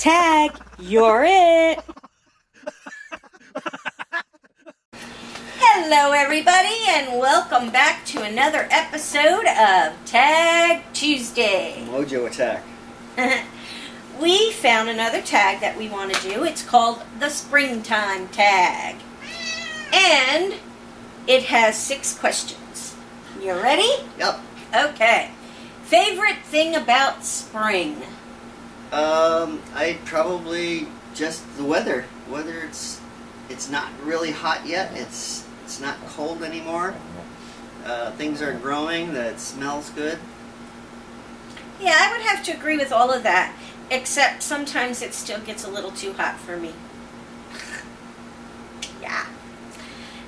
Tag, you're it. Hello, everybody, and welcome back to another episode of Tag Tuesday. Mojo attack. we found another tag that we want to do. It's called the Springtime Tag. And it has six questions. You ready? Yep. Okay. Favorite thing about spring? Um, I probably just the weather. Whether it's it's not really hot yet. It's it's not cold anymore. Uh, things are growing. That smells good. Yeah, I would have to agree with all of that, except sometimes it still gets a little too hot for me. yeah.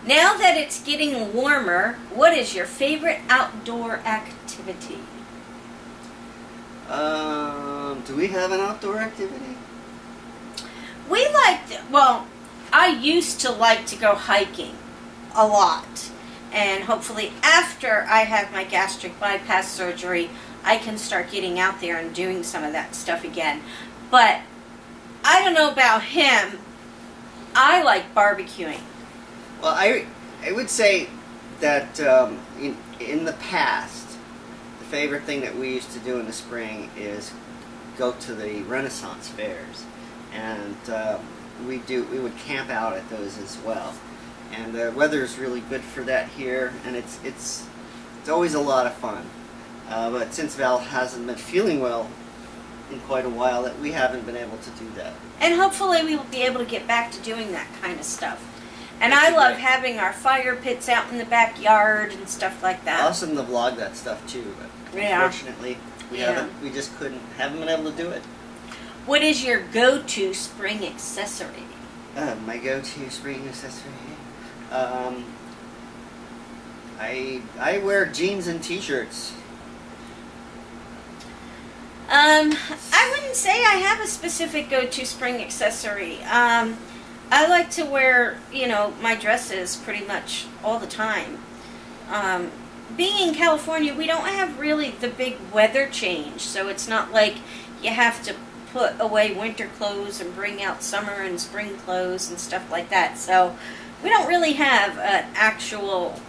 Now that it's getting warmer, what is your favorite outdoor activity? Um, do we have an outdoor activity? We like, well, I used to like to go hiking a lot. And hopefully, after I have my gastric bypass surgery, I can start getting out there and doing some of that stuff again. But I don't know about him. I like barbecuing. Well, I I would say that um, in in the past, the favorite thing that we used to do in the spring is go to the Renaissance fairs, and uh, we do we would camp out at those as well. And the weather is really good for that here, and it's it's it's always a lot of fun. Uh, but since Val hasn't been feeling well in quite a while, that we haven't been able to do that. And hopefully, we will be able to get back to doing that kind of stuff. And I love having our fire pits out in the backyard and stuff like that. Awesome to vlog that stuff too, but Yeah. unfortunately we Yeah. haven't. We just couldn't haven't been able to do it. What is your go-to spring accessory? Uh, my go-to spring accessory. Um, I I wear jeans and t-shirts. Um, I wouldn't say I have a specific go-to spring accessory. Um, I like to wear, you know, my dresses pretty much all the time. Um, being in California, we don't have really the big weather change, so it's not like you have to put away winter clothes and bring out summer and spring clothes and stuff like that. So we don't really have an actual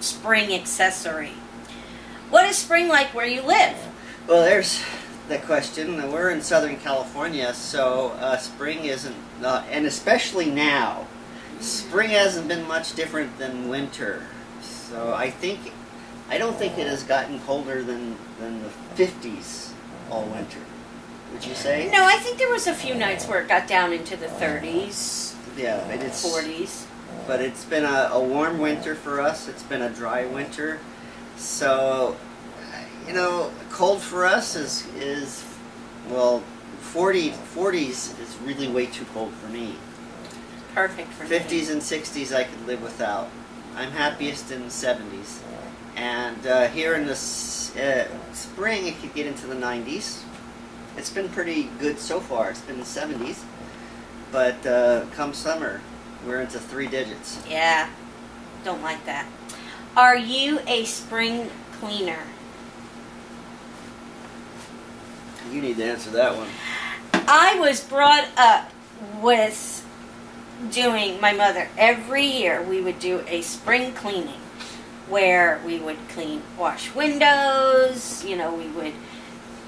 spring accessory. What is spring like where you live? Well, there's the question. We're in Southern California, so uh, spring isn't, uh, and especially now, spring hasn't been much different than winter. So I think, I don't think it has gotten colder than than the 50s all winter. Would you say? No, I think there was a few nights where it got down into the 30s, Yeah, but it's 40s. but it's been a, a warm winter for us. It's been a dry winter, so you know, cold for us is is well, 40 40s is really way too cold for me. Perfect for me. 50s and 60s I could live without. I'm happiest in the 70s, and uh, here in the uh, spring it could get into the 90s. It's been pretty good so far. It's been the 70s, but uh, come summer, we're into three digits. Yeah, don't like that. Are you a spring cleaner? You need to answer that one. I was brought up with doing my mother every year we would do a spring cleaning where we would clean wash windows you know we would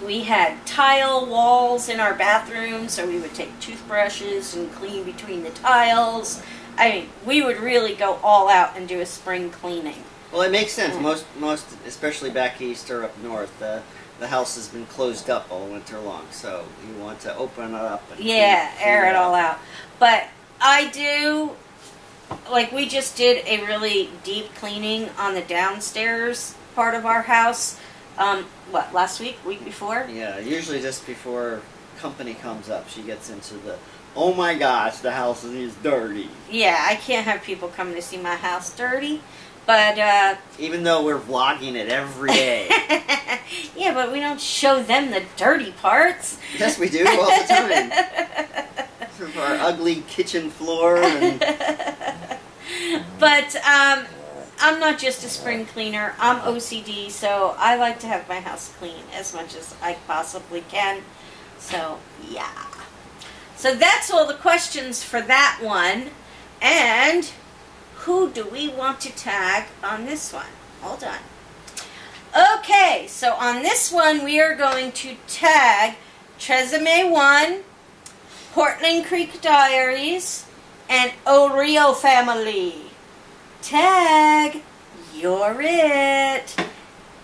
we had tile walls in our bathroom so we would take toothbrushes and clean between the tiles i mean we would really go all out and do a spring cleaning Well, it makes sense. Most, most, especially back east or up north, the the house has been closed up all winter long. So you want to open it up and Yeah, clean- air clean it all out. But I do, like, we just did a really deep cleaning on the downstairs part of our house. Um, what, last week? Week before? Yeah, usually just before company comes up, she gets into the, oh my gosh, the house is dirty. Yeah, I can't have people coming to see my house dirty. But, uh, Even though we're vlogging it every day. yeah, but we don't show them the dirty parts. yes, we do all the time. Our ugly kitchen floor and but um, I'm not just a spring cleaner. I'm OCD, so I like to have my house clean as much as I possibly can. So yeah. So that's all the questions for that one. And who do we want to tag on this one? Hold on. Okay, so on this one we are going to tag Tresemme 1, Portland Creek Diaries, and O'Rio Family. Tag, you're it.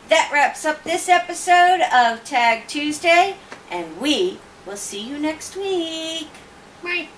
That wraps up this episode of Tag Tuesday, and we will see you next week. Right.